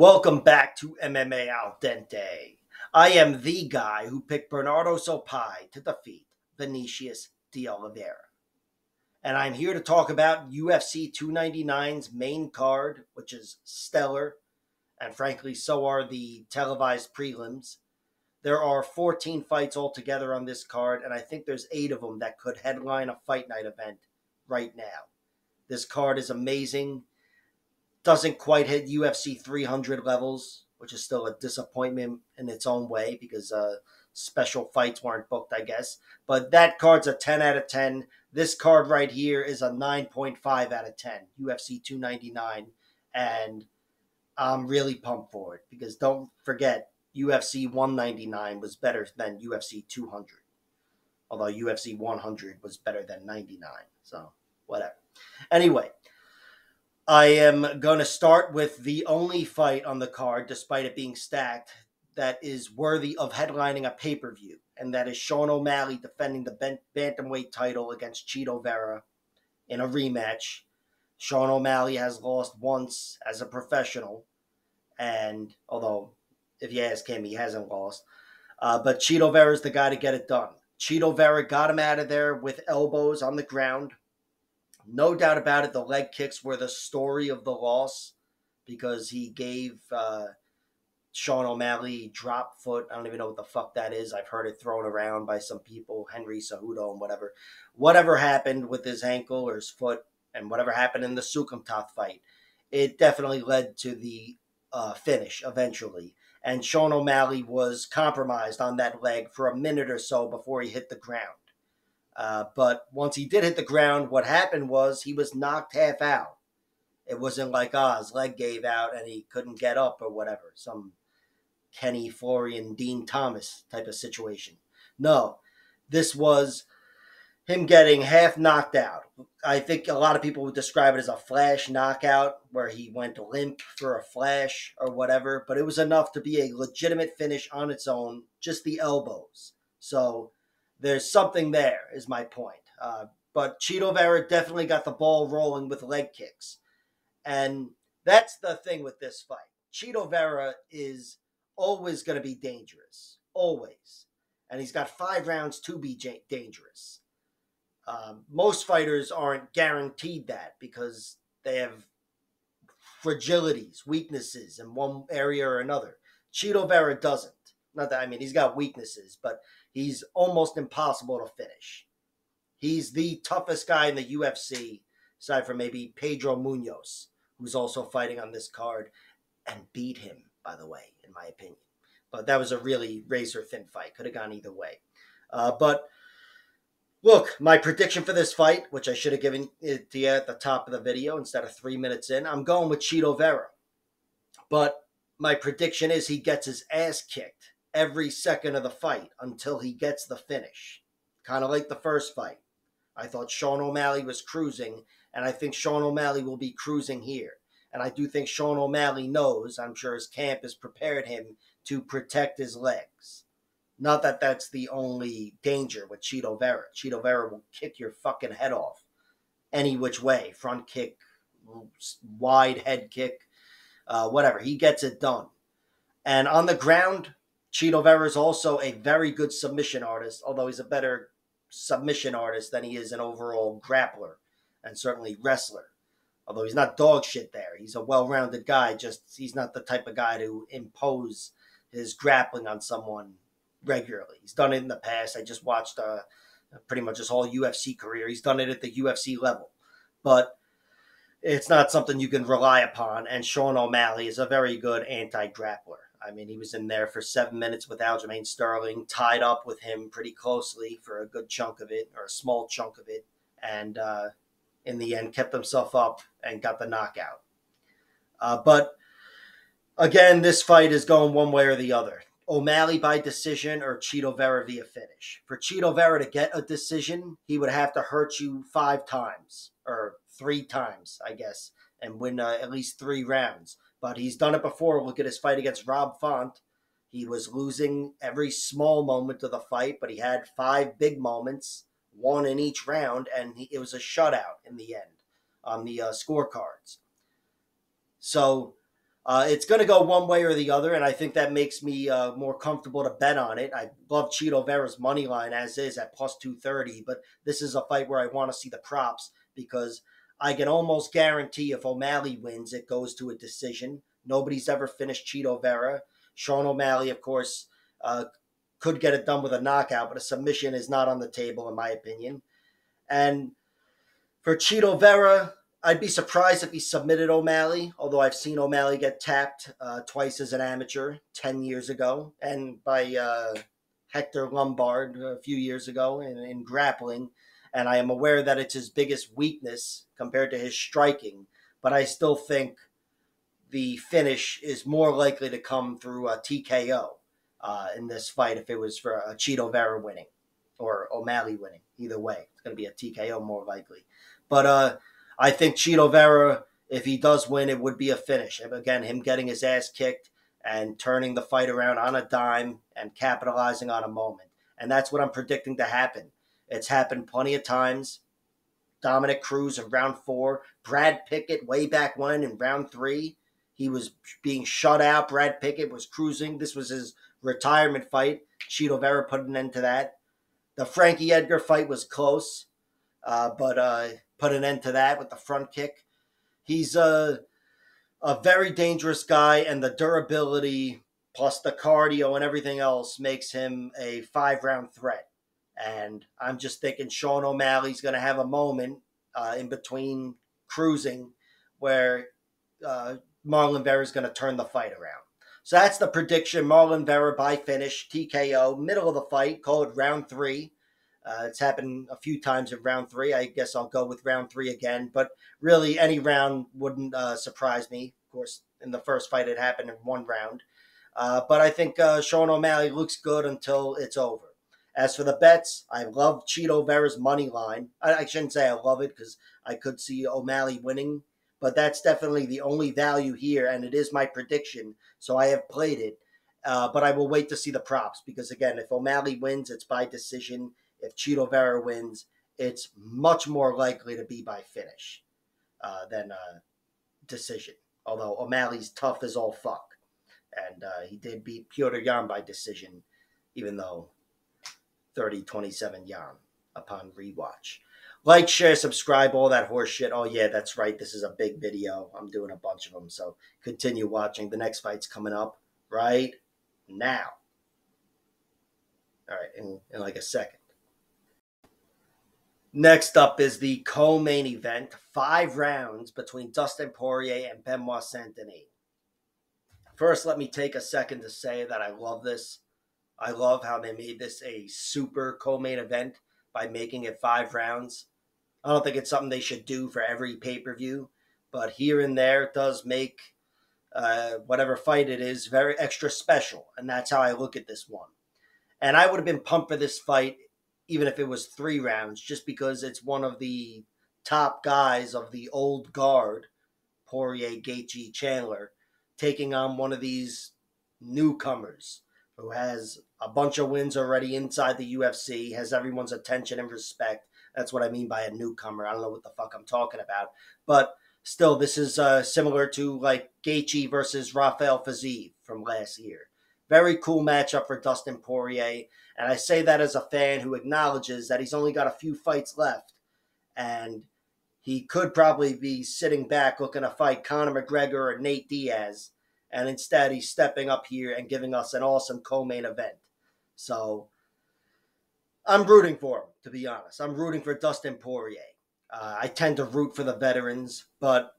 Welcome back to MMA Al Dente. I am the guy who picked Bernardo Sopaj to defeat Vinicius de Oliveira. And I'm here to talk about UFC 299's main card, which is stellar, and frankly, so are the televised prelims. There are 14 fights altogether on this card, and I think there's eight of them that could headline a fight night event right now. This card is amazing. Doesn't quite hit UFC 300 levels, which is still a disappointment in its own way because uh, special fights weren't booked, I guess. But that card's a 10 out of 10. This card right here is a 9.5 out of 10, UFC 299. And I'm really pumped for it because don't forget, UFC 199 was better than UFC 200. Although UFC 100 was better than 99. So, whatever. Anyway, I am going to start with the only fight on the card, despite it being stacked, that is worthy of headlining a pay per view, and that is Sean O'Malley defending the bantamweight title against Chito Vera in a rematch. Sean O'Malley has lost once as a professional, and although if you ask him, he hasn't lost. Uh, but Chito Vera is the guy to get it done. Chito Vera got him out of there with elbows on the ground. No doubt about it, the leg kicks were the story of the loss because he gave uh, Sean O'Malley drop foot. I don't even know what the fuck that is. I've heard it thrown around by some people, Henry Cejudo and whatever. Whatever happened with his ankle or his foot and whatever happened in the Sukumtoth fight, it definitely led to the uh, finish eventually and Sean O'Malley was compromised on that leg for a minute or so before he hit the ground. Uh, but once he did hit the ground, what happened was he was knocked half out. It wasn't like, ah, his leg gave out and he couldn't get up or whatever, some Kenny Florian, Dean Thomas type of situation. No, this was him getting half knocked out. I think a lot of people would describe it as a flash knockout where he went limp for a flash or whatever, but it was enough to be a legitimate finish on its own, just the elbows. So there's something there, is my point. Uh, but Chito Vera definitely got the ball rolling with leg kicks. And that's the thing with this fight. Chito Vera is always going to be dangerous, always. And he's got five rounds to be dangerous. Um, most fighters aren't guaranteed that because they have fragilities, weaknesses in one area or another. Chito Vera doesn't. Not that I mean he's got weaknesses, but he's almost impossible to finish. He's the toughest guy in the UFC, aside from maybe Pedro Munhoz, who's also fighting on this card, and beat him, by the way, in my opinion. But that was a really razor thin fight. Could have gone either way. Uh, but Look, my prediction for this fight, which I should have given it to you at the top of the video instead of three minutes in, I'm going with Chito Vera. But my prediction is he gets his ass kicked every second of the fight until he gets the finish. Kind of like the first fight. I thought Sean O'Malley was cruising, and I think Sean O'Malley will be cruising here. And I do think Sean O'Malley knows, I'm sure his camp has prepared him to protect his legs. Not that that's the only danger with Chito Vera. Chito Vera will kick your fucking head off any which way front kick, wide head kick, uh, whatever. He gets it done. And on the ground, Chito Vera is also a very good submission artist, although he's a better submission artist than he is an overall grappler and certainly wrestler. Although he's not dog shit there. He's a well rounded guy, just he's not the type of guy to impose his grappling on someone regularly. He's done it in the past. I just watched uh, pretty much his whole UFC career. He's done it at the UFC level, but it's not something you can rely upon. And Sean O'Malley is a very good anti-grappler. I mean, he was in there for seven minutes with Aljamain Sterling, tied up with him pretty closely for a good chunk of it, or a small chunk of it, and uh, in the end kept himself up and got the knockout. Uh, but again, this fight is going one way or the other. O'Malley by decision or Chito Vera via finish. For Chito Vera to get a decision, he would have to hurt you five times or three times, I guess, and win uh, at least three rounds. But he's done it before. Look at his fight against Rob Font. He was losing every small moment of the fight, but he had five big moments, one in each round, and he, it was a shutout in the end on the uh, scorecards. So Uh, it's going to go one way or the other, and I think that makes me uh, more comfortable to bet on it. I love Chito Vera's money line as is at plus 230, but this is a fight where I want to see the props because I can almost guarantee if O'Malley wins, it goes to a decision. Nobody's ever finished Chito Vera. Sean O'Malley, of course, uh, could get it done with a knockout, but a submission is not on the table, in my opinion. And for Chito Vera, I'd be surprised if he submitted O'Malley, although I've seen O'Malley get tapped uh, twice as an amateur 10 years ago and by uh, Hector Lombard a few years ago in, in grappling. And I am aware that it's his biggest weakness compared to his striking, but I still think the finish is more likely to come through a TKO uh, in this fight if it was for a Chito Vera winning or O'Malley winning. Either way, it's going to be a TKO more likely. But uh, I think Chito Vera, if he does win, it would be a finish. Again, him getting his ass kicked and turning the fight around on a dime and capitalizing on a moment. And that's what I'm predicting to happen. It's happened plenty of times. Dominick Cruz in round four, Brad Pickett way back when in round three. He was being shut out. Brad Pickett was cruising. This was his retirement fight. Chito Vera put an end to that. The Frankie Edgar fight was close, uh, but uh, put an end to that with the front kick. He's a a very dangerous guy, and the durability plus the cardio and everything else makes him a five round threat. And I'm just thinking Sean O'Malley's going to have a moment uh, in between cruising where uh, Marlon Vera is going to turn the fight around. So that's the prediction. Marlon Vera by finish, TKO, middle of the fight, call it round three. Uh, it's happened a few times in round three. I guess I'll go with round three again. But really, any round wouldn't uh, surprise me. Of course, in the first fight, it happened in one round. Uh, but I think uh, Sean O'Malley looks good until it's over. As for the bets, I love Chito Vera's money line. I, I shouldn't say I love it because I could see O'Malley winning, but that's definitely the only value here, and it is my prediction. So I have played it. Uh, but I will wait to see the props because, again, if O'Malley wins, it's by decision if Chito Vera wins, it's much more likely to be by finish uh, than a decision. Although O'Malley's tough as all fuck. And uh, he did beat Petr Yan by decision, even though 30 27 Yan upon rewatch. Like, share, subscribe, all that horse shit. Oh, yeah, that's right. This is a big video. I'm doing a bunch of them. So continue watching. The next fight's coming up right now. All right, in, in like a second. Next up is the co-main event, five rounds between Dustin Poirier and Benoit Saint-Denis. First, let me take a second to say that I love this. I love how they made this a super co-main event by making it five rounds. I don't think it's something they should do for every pay-per-view, but here and there it does make uh, whatever fight it is very extra special, and that's how I look at this one. And I would have been pumped for this fight even if it was three rounds, just because it's one of the top guys of the old guard, Poirier, Gaethje, Chandler, taking on one of these newcomers who has a bunch of wins already inside the UFC, has everyone's attention and respect. That's what I mean by a newcomer. I don't know what the fuck I'm talking about, but still, this is uh, similar to like Gaethje versus Rafael Fiziev from last year. Very cool matchup for Dustin Poirier. And I say that as a fan who acknowledges that he's only got a few fights left. And he could probably be sitting back looking to fight Conor McGregor or Nate Diaz. And instead, he's stepping up here and giving us an awesome co main event. So I'm rooting for him, to be honest. I'm rooting for Dustin Poirier. Uh, I tend to root for the veterans, but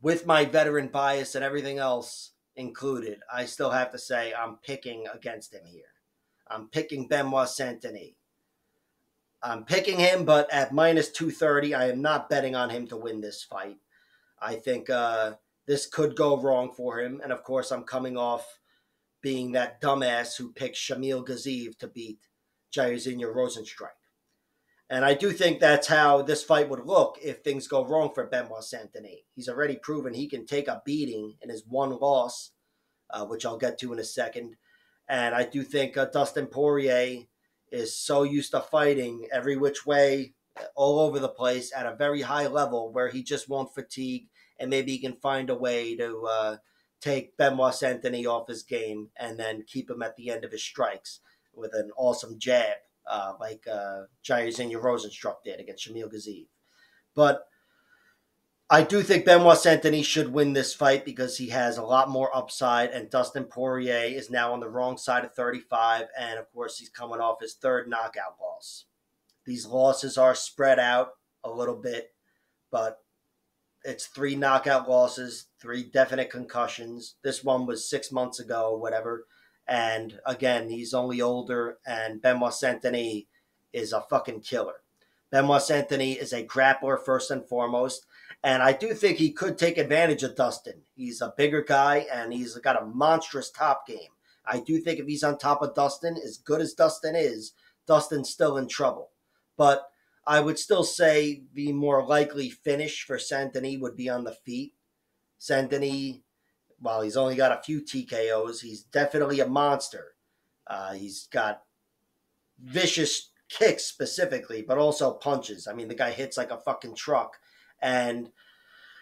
with my veteran bias and everything else, included, I still have to say I'm picking against him here. I'm picking Benoit Saint-Denis. I'm picking him, but at minus 230, I am not betting on him to win this fight. I think uh, this could go wrong for him. And of course, I'm coming off being that dumbass who picked Shamil Gaziev to beat Jairzinho Rozenstruik. And I do think that's how this fight would look if things go wrong for Benoit Saint-Denis. He's already proven he can take a beating in his one loss, uh, which I'll get to in a second. And I do think uh, Dustin Poirier is so used to fighting every which way, all over the place at a very high level where he just won't fatigue and maybe he can find a way to uh, take Benoit Saint-Denis off his game and then keep him at the end of his strikes with an awesome jab, uh, like uh, Jairzinho Rozenstruik did against Shamil Gaziev. But I do think Benoit Saint-Denis should win this fight because he has a lot more upside, and Dustin Poirier is now on the wrong side of 35, and of course, he's coming off his third knockout loss. These losses are spread out a little bit, but it's three knockout losses, three definite concussions. This one was six months ago, or whatever. And again, he's only older, and Benoit Saint Denis is a fucking killer. Benoit Saint Denis is a grappler first and foremost, and I do think he could take advantage of Dustin. He's a bigger guy, and he's got a monstrous top game. I do think if he's on top of Dustin, as good as Dustin is, Dustin's still in trouble. But I would still say the more likely finish for Saint Denis would be on the feet. Saint Denis, while he's only got a few TKOs, he's definitely a monster. Uh, he's got vicious kicks specifically, but also punches. I mean, the guy hits like a fucking truck, and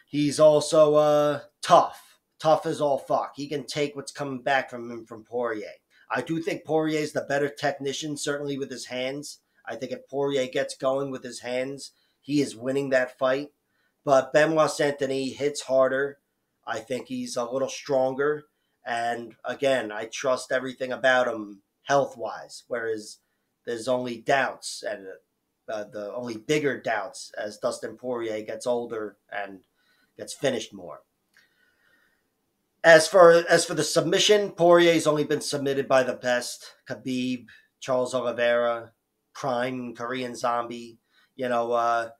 he's also uh, tough. Tough as all fuck. He can take what's coming back from him from Poirier. I do think Poirier is the better technician, certainly with his hands. I think if Poirier gets going with his hands, he is winning that fight. But Benoit Denis hits harder. I think he's a little stronger. And again, I trust everything about him health wise, whereas there's only doubts and uh, the only bigger doubts as Dustin Poirier gets older and gets finished more. As for as for the submission, Poirier's only been submitted by the best: Khabib, Charles Oliveira, Prime, Korean Zombie. You know, uh,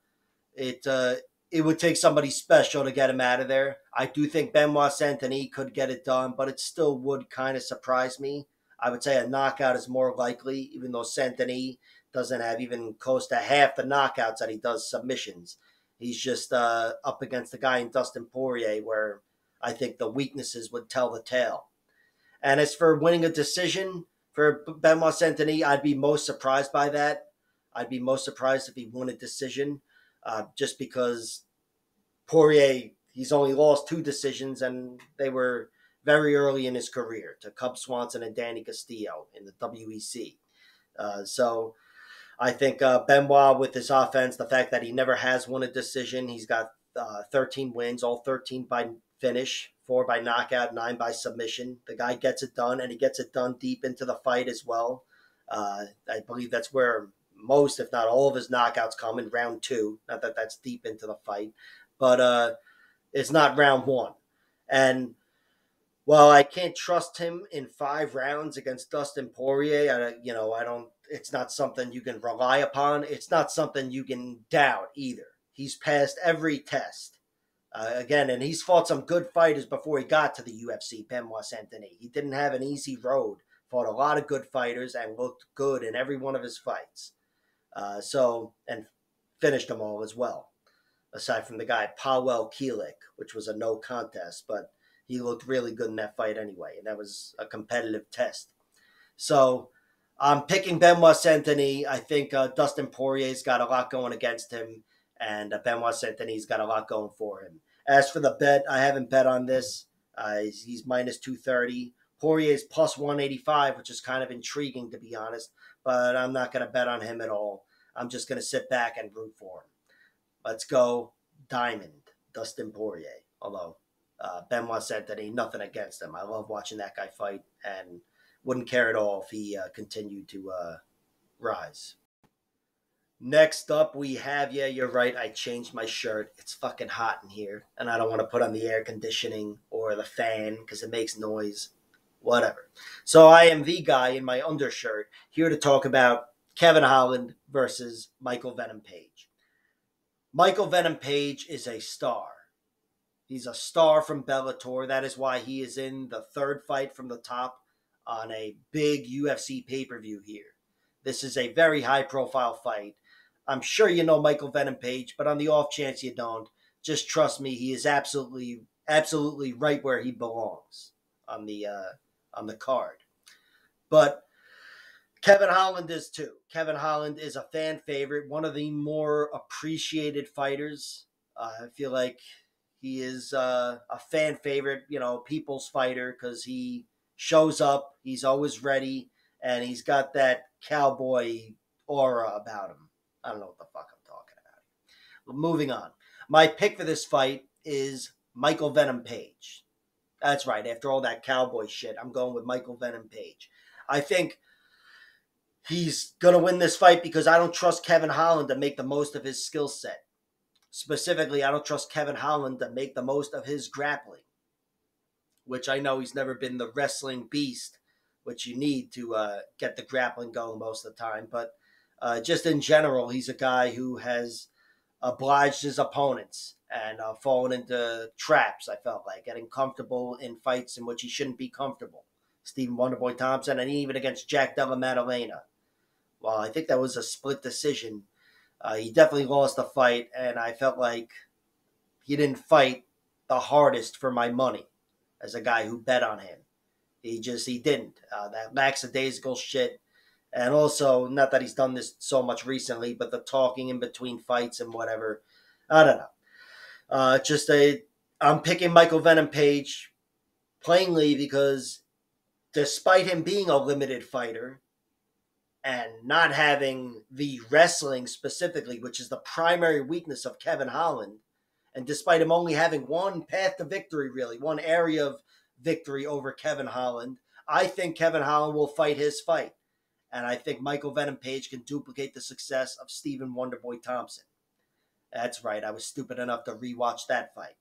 it uh, it would take somebody special to get him out of there. I do think Benoit Denis could get it done, but it still would kind of surprise me. I would say a knockout is more likely, even though Saint Denis doesn't have even close to half the knockouts that he does submissions. He's just uh, up against the guy in Dustin Poirier, where I think the weaknesses would tell the tale. And as for winning a decision, for Benoit Saint Denis, I'd be most surprised by that. I'd be most surprised if he won a decision, uh, just because Poirier he's only lost two decisions, and they were very early in his career to Cub Swanson and Danny Castillo in the WEC. Uh, so I think uh, Benoit, with his offense, the fact that he never has won a decision, he's got uh, 13 wins, all 13 by finish four by knockout, nine by submission. The guy gets it done, and he gets it done deep into the fight as well. Uh, I believe that's where most, if not all, of his knockouts come in round two. Not that that's deep into the fight, but uh, it's not round one. And while I can't trust him in five rounds against Dustin Poirier, I, you know, I don't. It's not something you can rely upon. It's not something you can doubt either. He's passed every test. Uh, again, and he's fought some good fighters before he got to the UFC, Benoit Denis. He didn't have an easy road, fought a lot of good fighters, and looked good in every one of his fights. Uh, so, and finished them all as well, aside from the guy, Pawel Kielek, which was a no contest, but he looked really good in that fight anyway, and that was a competitive test. So, I'm picking Benoit Denis. I think uh, Dustin Poirier's got a lot going against him and uh, Benoit Denis got a lot going for him. As for the bet, I haven't bet on this. Uh, he's, he's minus 230. is plus 185, which is kind of intriguing, to be honest, but I'm not going to bet on him at all. I'm just going to sit back and root for him. Let's go Diamond, Dustin Poirier. Although uh, Benoit Denis, nothing against him. I love watching that guy fight and wouldn't care at all if he uh, continued to uh, rise. Next up, we have, yeah, you're right. I changed my shirt. It's fucking hot in here, and I don't want to put on the air conditioning or the fan because it makes noise. Whatever. So I am the guy in my undershirt here to talk about Kevin Holland versus Michael Venom Page. Michael Venom Page is a star. He's a star from Bellator. That is why he is in the third fight from the top on a big UFC pay per view here. This is a very high profile fight I'm sure you know Michael Venom Page, but on the off chance you don't, just trust me, he is absolutely, absolutely right where he belongs on the uh, on the card. But Kevin Holland is too. Kevin Holland is a fan favorite, one of the more appreciated fighters. Uh, I feel like He is uh, a fan favorite, you know, people's fighter because he shows up. He's always ready, and he's got that cowboy aura about him. I don't know what the fuck I'm talking about. moving on. My pick for this fight is Michael Venom Page. That's right. After all that cowboy shit, I'm going with Michael Venom Page. I think he's going to win this fight because I don't trust Kevin Holland to make the most of his skill set. Specifically, I don't trust Kevin Holland to make the most of his grappling, which I know he's never been the wrestling beast, which you need to uh, get the grappling going most of the time. But uh, just in general, he's a guy who has obliged his opponents and uh, fallen into traps. I felt like getting comfortable in fights in which he shouldn't be comfortable. Stephen Wonderboy Thompson, and even against Jack Della Maddalena. Well, I think that was a split decision uh, he definitely lost the fight, and I felt like he didn't fight the hardest for my money as a guy who bet on him. He just he didn't. Uh, that lackadaisical shit, and also not that he's done this so much recently, but the talking in between fights and whatever. I don't know. Uh, just a I'm picking Michael Venom Page plainly because despite him being a limited fighter, and not having the wrestling specifically, which is the primary weakness of Kevin Holland, and despite him only having one path to victory, really, one area of victory over Kevin Holland, I think Kevin Holland will fight his fight. And I think Michael Venom Page can duplicate the success of Stephen Wonderboy Thompson. That's right, I was stupid enough to rewatch that fight.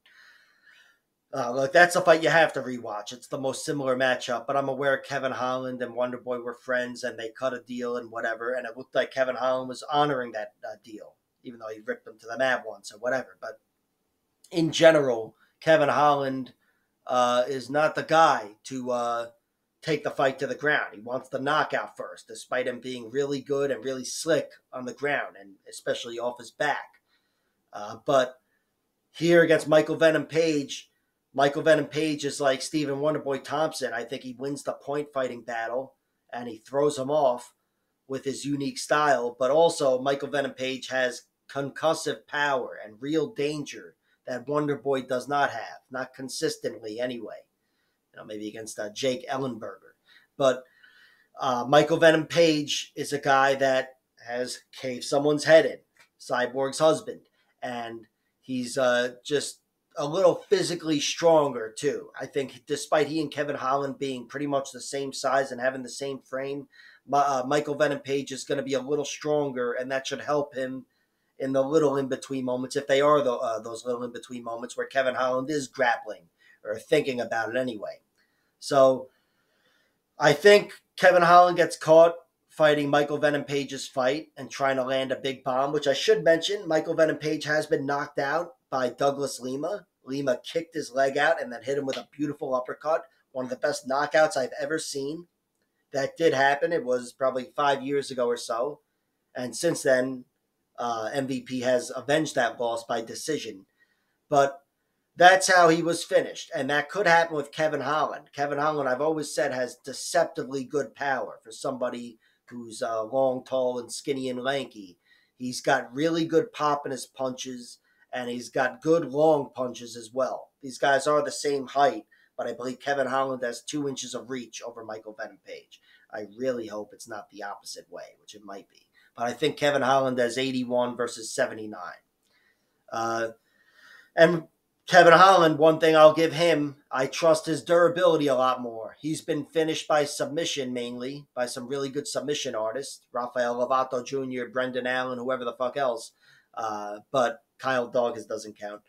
Uh, look, that's a fight you have to rewatch. It's the most similar matchup, but I'm aware Kevin Holland and Wonderboy were friends and they cut a deal and whatever, and it looked like Kevin Holland was honoring that uh, deal, even though he ripped him to the mat once or whatever. But in general, Kevin Holland uh, is not the guy to uh, take the fight to the ground. He wants the knockout first, despite him being really good and really slick on the ground, and especially off his back. Uh, but here against Michael Venom Page, Michael Venom Page is like Stephen Wonderboy Thompson. I think he wins the point fighting battle and he throws him off with his unique style. But also, Michael Venom Page has concussive power and real danger that Wonderboy does not have, not consistently anyway. You know, maybe against uh, Jake Ellenberger. But uh, Michael Venom Page is a guy that has caved someone's head in, Cyborg's husband. And he's uh, just a little physically stronger too. I think despite he and Kevin Holland being pretty much the same size and having the same frame, uh, Michael Venom Page is going to be a little stronger, and that should help him in the little in between moments, if they are the, uh, those little in between moments where Kevin Holland is grappling or thinking about it anyway. So I think Kevin Holland gets caught fighting Michael Venom Page's fight and trying to land a big bomb, which I should mention. Michael Venom Page has been knocked out by Douglas Lima. Lima kicked his leg out and then hit him with a beautiful uppercut. One of the best knockouts I've ever seen. That did happen. It was probably five years ago or so. And since then, uh, MVP has avenged that loss by decision. But that's how he was finished. And that could happen with Kevin Holland. Kevin Holland, I've always said, has deceptively good power for somebody who's uh, long, tall, and skinny and lanky. He's got really good pop in his punches and he's got good long punches as well. These guys are the same height, but I believe Kevin Holland has two inches of reach over Michael Venom Page. I really hope it's not the opposite way, which it might be. But I think Kevin Holland has 81 versus 79. Uh, and Kevin Holland, one thing I'll give him, I trust his durability a lot more. He's been finished by submission mainly, by some really good submission artists, Rafael Lovato Jr., Brendan Allen, whoever the fuck else. Uh, but Kyle Daukaus doesn't count.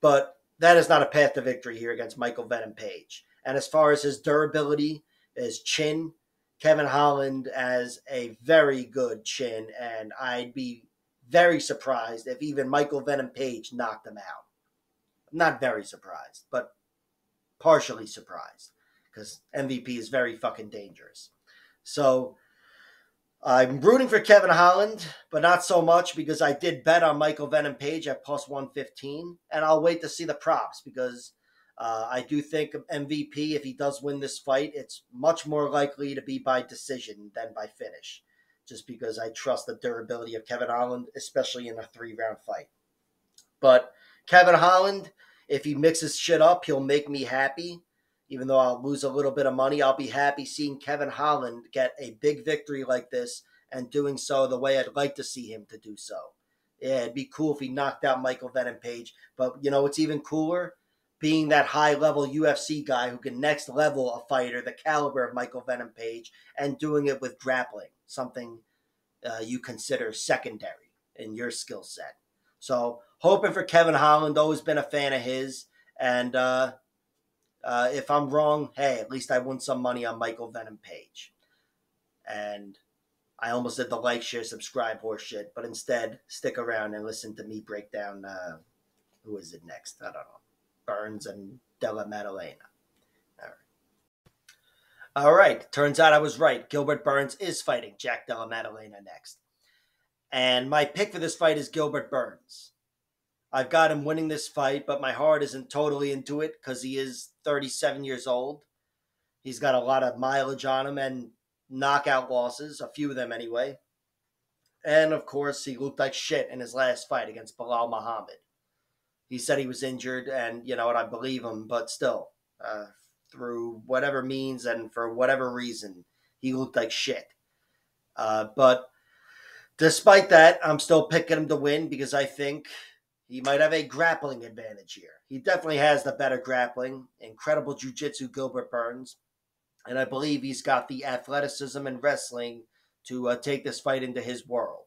But that is not a path to victory here against Michael Venom Page. And as far as his durability, his chin, Kevin Holland has a very good chin, and I'd be very surprised if even Michael Venom Page knocked him out. Not very surprised, but partially surprised because MVP is very fucking dangerous. So I'm rooting for Kevin Holland, but not so much because I did bet on Michael Venom Page at plus 115. And I'll wait to see the props because uh, I do think MVP, if he does win this fight, it's much more likely to be by decision than by finish, just because I trust the durability of Kevin Holland, especially in a three round fight. But Kevin Holland if he mixes shit up, he'll make me happy. Even though I'll lose a little bit of money, I'll be happy seeing Kevin Holland get a big victory like this and doing so the way I'd like to see him to do so. Yeah, it'd be cool if he knocked out Michael Venom Page. But you know what's even cooler? Being that high level UFC guy who can next level a fighter the caliber of Michael Venom Page and doing it with grappling, something uh, you consider secondary in your skill set. So hoping for Kevin Holland. Always been a fan of his, and uh, uh, if I'm wrong, hey, at least I won some money on Michael Venom Page. And I almost did the like, share, subscribe horseshit, but instead stick around and listen to me break down uh, who is it next? I don't know. Burns and Della Maddalena. All right. All right. Turns out I was right. Gilbert Burns is fighting Jack Della Maddalena next. And my pick for this fight is Gilbert Burns. I've got him winning this fight, but my heart isn't totally into it because he is 37 years old. He's got a lot of mileage on him and knockout losses, a few of them anyway. And of course, he looked like shit in his last fight against Belal Muhammad. He said he was injured, and you know what, I believe him, but still, uh, through whatever means and for whatever reason, he looked like shit. Uh, but despite that, I'm still picking him to win because I think he might have a grappling advantage here. He definitely has the better grappling. Incredible jiu-jitsu, Gilbert Burns. And I believe he's got the athleticism and wrestling to uh, take this fight into his world.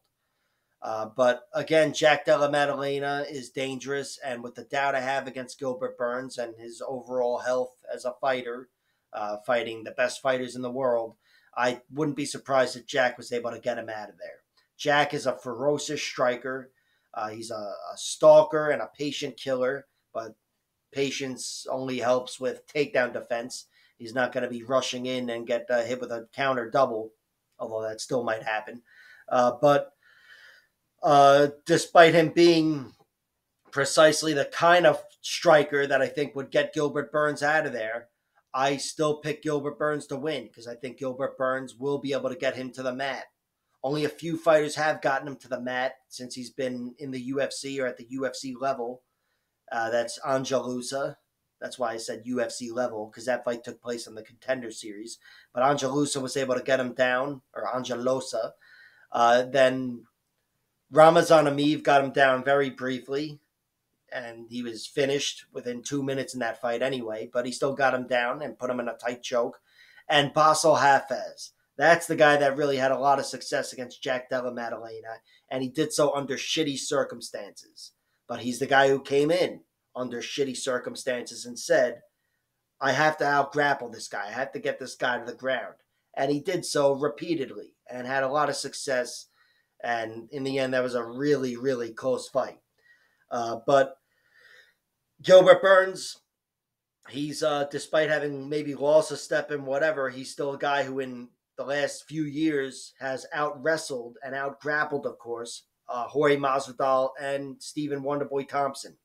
Uh, but again, Jack Della Maddalena is dangerous, and with the doubt I have against Gilbert Burns and his overall health as a fighter, uh, fighting the best fighters in the world, I wouldn't be surprised if Jack was able to get him out of there. Jack is a ferocious striker. Uh, he's a, a, stalker and a patient killer, but patience only helps with takedown defense. He's not going to be rushing in and get uh, hit with a counter double, although that still might happen. Uh, but uh, despite him being precisely the kind of striker that I think would get Gilbert Burns out of there, I still pick Gilbert Burns to win because I think Gilbert Burns will be able to get him to the mat. Only a few fighters have gotten him to the mat since he's been in the UFC or at the UFC level. Uh, that's Angelusa. That's why I said UFC level because that fight took place in the Contender Series. But Angelusa was able to get him down, or Angelosa. Uh, then Ramazan Emeev got him down very briefly, and he was finished within two minutes in that fight anyway. But he still got him down and put him in a tight choke. And Bassil Hafez that's the guy that really had a lot of success against Jack Della Maddalena, and he did so under shitty circumstances. But he's the guy who came in under shitty circumstances and said, I have to out grapple this guy. I have to get this guy to the ground. And he did so repeatedly and had a lot of success. And in the end, that was a really, really close fight. Uh, but Gilbert Burns, he's, uh, despite having maybe lost a step in whatever, he's still a guy who, in the last few years has out wrestled and out grappled, of course, uh, Jorge Masvidal and Stephen Wonderboy Thompson.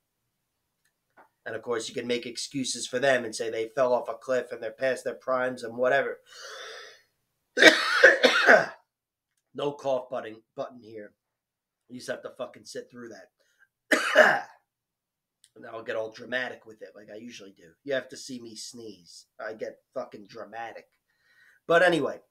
And of course, you can make excuses for them and say they fell off a cliff and they're past their primes and whatever. no cough button button here. You just have to fucking sit through that. and I'll get all dramatic with it like I usually do. You have to see me sneeze. I get fucking dramatic. But anyway,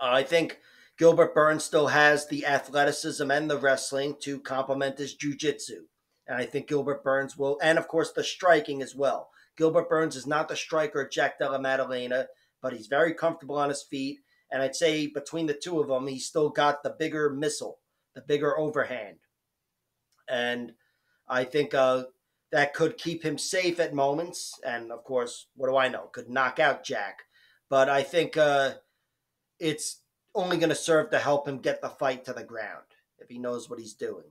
I think Gilbert Burns still has the athleticism and the wrestling to complement his jiu-jitsu. And I think Gilbert Burns will, and of course the striking as well. Gilbert Burns is not the striker of Jack Della Maddalena, but he's very comfortable on his feet. And I'd say between the two of them, he's still got the bigger missile, the bigger overhand. And I think uh, that could keep him safe at moments. And of course, what do I know? Could knock out Jack. But I think uh, it's only going to serve to help him get the fight to the ground if he knows what he's doing.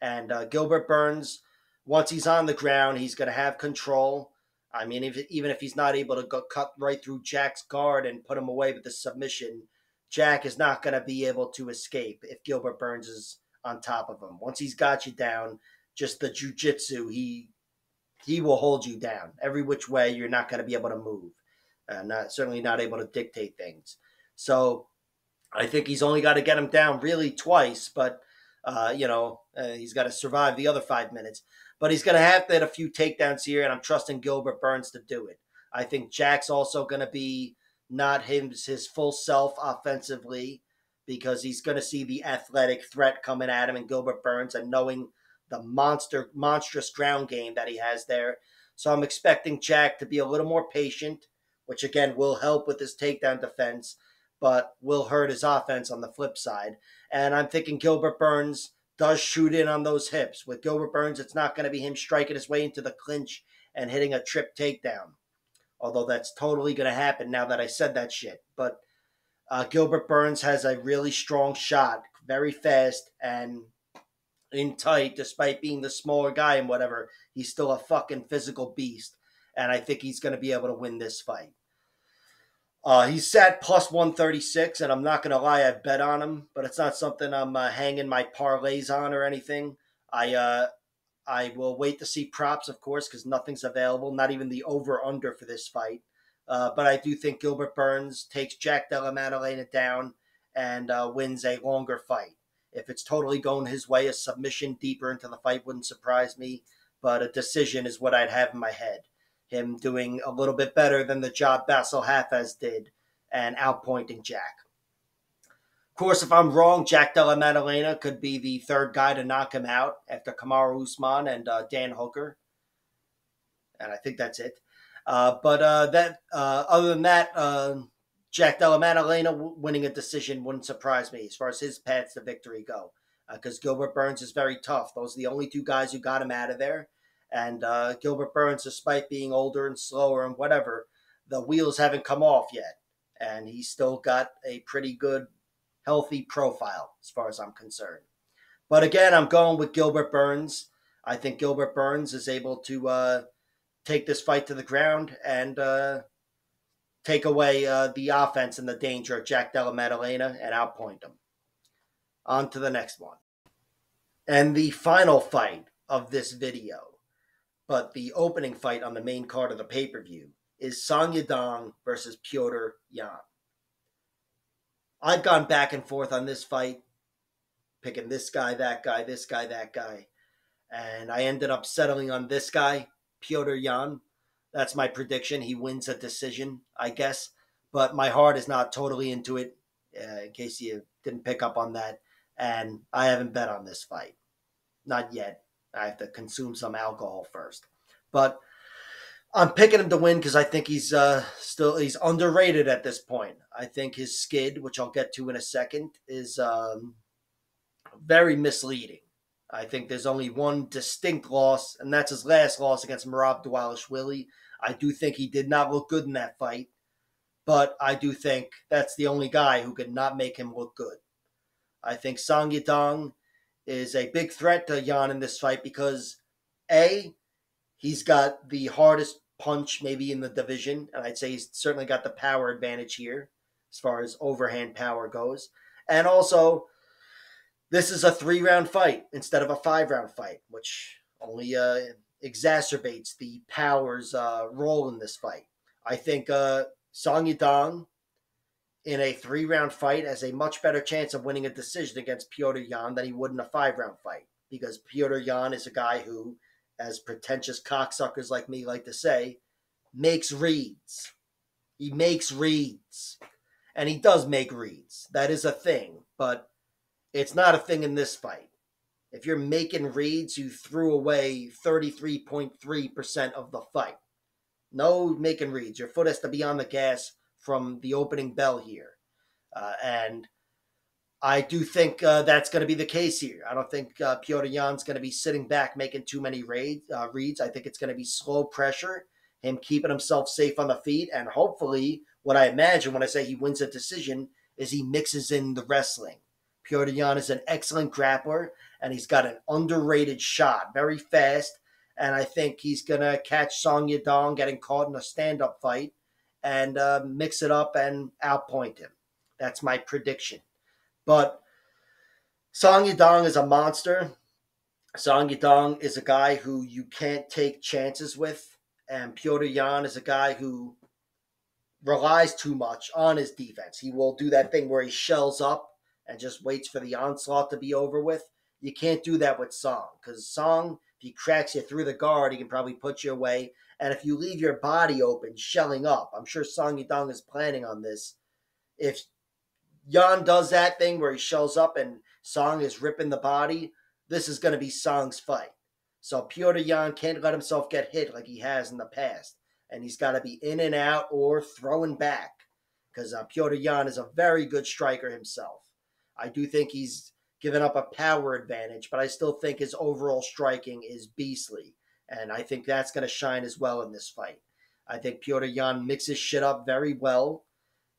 And uh, Gilbert Burns, once he's on the ground, he's going to have control. I mean, if, even if he's not able to go cut right through Jack's guard and put him away with the submission, Jack is not going to be able to escape if Gilbert Burns is on top of him. Once he's got you down, just the jujitsu, he he will hold you down every which way. You're not going to be able to move. Uh, not certainly not able to dictate things. So I think he's only got to get him down really twice, but uh, you know uh, he's got to survive the other five minutes. But he's going to have to hit a few takedowns here, and I'm trusting Gilbert Burns to do it. I think Jack's also going to be not his, his full self offensively because he's going to see the athletic threat coming at him and Gilbert Burns and knowing the monster monstrous ground game that he has there. So I'm expecting Jack to be a little more patient, which again will help with his takedown defense, but will hurt his offense on the flip side. And I'm thinking Gilbert Burns does shoot in on those hips. With Gilbert Burns, it's not going to be him striking his way into the clinch and hitting a trip takedown. Although that's totally going to happen now that I said that shit. But uh, Gilbert Burns has a really strong shot, very fast and in tight, despite being the smaller guy and whatever. He's still a fucking physical beast. And I think he's going to be able to win this fight. Uh, he's set plus 136, and I'm not going to lie, I bet on him, but it's not something I'm uh, hanging my parlays on or anything. I uh, I will wait to see props, of course, because nothing's available, not even the over under for this fight. Uh, but I do think Gilbert Burns takes Jack Della Maddalena down and uh, wins a longer fight. If it's totally going his way, a submission deeper into the fight wouldn't surprise me, but a decision is what I'd have in my head. Him doing a little bit better than the job Bassil Hafez did and outpointing Jack. Of course, if I'm wrong, Jack Della Maddalena could be the third guy to knock him out after Kamaru Usman and uh, Dan Hooker. And I think that's it. Uh, but uh, that, uh, other than that, uh, Jack Della Maddalena winning a decision wouldn't surprise me as far as his paths to victory go. Because uh, Gilbert Burns is very tough. Those are the only two guys who got him out of there. And Gilbert Burns, despite being older and slower and whatever, the wheels haven't come off yet. And he's still got a pretty good healthy profile as far as I'm concerned. But again, I'm going with Gilbert Burns. I think Gilbert Burns is able to uh, take this fight to the ground and uh, take away uh, the offense and the danger of Jack Della Maddalena and outpoint him. On to the next one. And the final fight of this video, but the opening fight on the main card of the pay per view, is Song Yadong versus Pyotr Yan. I've gone back and forth on this fight, picking this guy, that guy, this guy, that guy. And I ended up settling on this guy, Pyotr Yan. That's my prediction. He wins a decision, I guess. But my heart is not totally into it, uh, in case you didn't pick up on that. And I haven't bet on this fight. Not yet. I have to consume some alcohol first. But I'm picking him to win because I think he's uh, still he's underrated at this point. I think his skid, which I'll get to in a second, is um, very misleading. I think there's only one distinct loss, and that's his last loss against Merab Dvalishvili. I do think he did not look good in that fight, but I do think that's the only guy who could not make him look good. I think Song Yadong is a big threat to Yan in this fight because A, he's got the hardest punch maybe in the division, and I'd say he's certainly got the power advantage here as far as overhand power goes. And also, this is a three round fight instead of a five round fight, which only uh, exacerbates the power's uh, role in this fight. I think uh, Song Yadong in a three round fight has a much better chance of winning a decision against Petr Yan than he would in a five round fight because Petr Yan is a guy who as pretentious cocksuckers like me like to say, makes reads. He makes reads. And he does make reads. That is a thing, but it's not a thing in this fight. If you're making reads, you threw away 33.3% of the fight. No making reads. Your foot has to be on the gas from the opening bell here. Uh, and I do think uh, that's going to be the case here. I don't think uh, Petr Yan's going to be sitting back making too many raid, uh, reads. I think it's going to be slow pressure, him keeping himself safe on the feet, and hopefully, what I imagine when I say he wins a decision is he mixes in the wrestling. Petr Yan is an excellent grappler, and he's got an underrated shot, very fast. And I think he's going to catch Song Yadong getting caught in a stand up fight and uh, mix it up and outpoint him. That's my prediction. But Song Yadong is a monster. Song Yadong is a guy who you can't take chances with. And Pyotr Yan is a guy who relies too much on his defense. He will do that thing where he shells up and just waits for the onslaught to be over with. You can't do that with Song because Song, he cracks you through the guard, he can probably put you away. And if you leave your body open, shelling up, I'm sure Song Yadong is planning on this. If Yan does that thing where he shells up and Song is ripping the body, this is going to be Song's fight. So Piotr Yan can't let himself get hit like he has in the past. And he's got to be in and out or throwing back because uh, Piotr Yan is a very good striker himself. I do think he's given up a power advantage, but I still think his overall striking is beastly. And I think that's going to shine as well in this fight. I think Piotr Yan mixes shit up very well.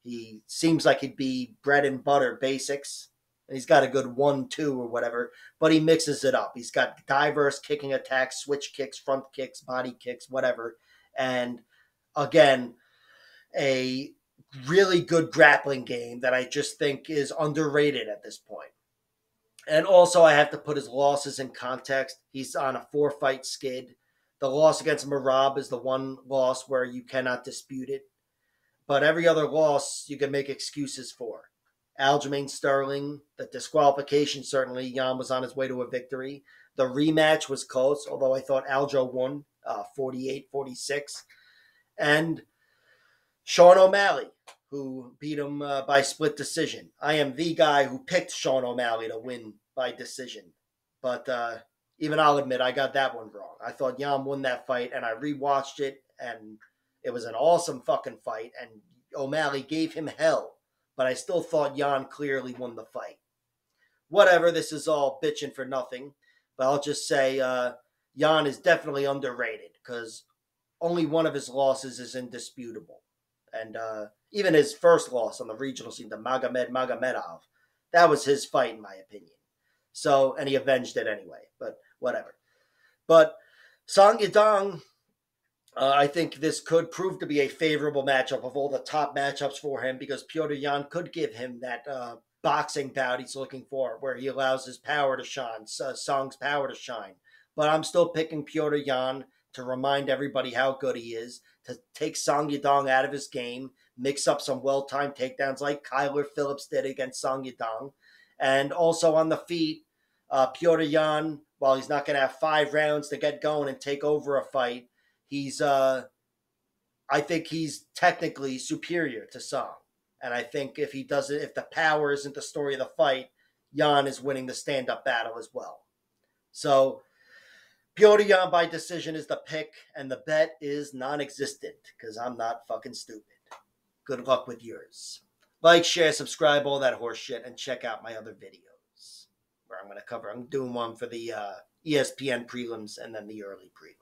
He seems like he'd be bread and butter basics. And he's got a good one, two, or whatever, but he mixes it up. He's got diverse kicking attacks, switch kicks, front kicks, body kicks, whatever. And again, a really good grappling game that I just think is underrated at this point. And also, I have to put his losses in context. He's on a four fight skid. The loss against Merab is the one loss where you cannot dispute it. But every other loss you can make excuses for. Aljamain Sterling, the disqualification certainly, Yan was on his way to a victory. The rematch was close, although I thought Aljo won uh, 48 46. And Sean O'Malley, who beat him uh, by split decision. I am the guy who picked Sean O'Malley to win by decision. But uh, even I'll admit I got that one wrong. I thought Yan won that fight, and I rewatched it, and it was an awesome fucking fight, and O'Malley gave him hell. But I still thought Yan clearly won the fight. Whatever, this is all bitching for nothing. But I'll just say uh, Yan is definitely underrated because only one of his losses is indisputable. And uh, even his first loss on the regional scene to Magomed Magomedov, that was his fight, in my opinion. So, and he avenged it anyway, but whatever. But Song Yadong, uh, I think this could prove to be a favorable matchup of all the top matchups for him because Pyotr Yan could give him that uh, boxing bout he's looking for, where he allows his power to shine, uh, Song's power to shine. But I'm still picking Pyotr Yan to remind everybody how good he is, to take Song Yadong out of his game, mix up some well timed takedowns like Kyler Phillips did against Song Yadong. And also on the feet, uh, Piotr Yan, while he's not going to have five rounds to get going and take over a fight, he's, uh, I think he's technically superior to Song. And I think if he doesn't, if the power isn't the story of the fight, Yan is winning the stand up battle as well. So Piotr Yan by decision is the pick, and the bet is non existent because I'm not fucking stupid. Good luck with yours. Like, share, subscribe, all that horse shit, and check out my other videos where I'm going to cover. I'm doing one for the uh, ESPN prelims and then the early preview.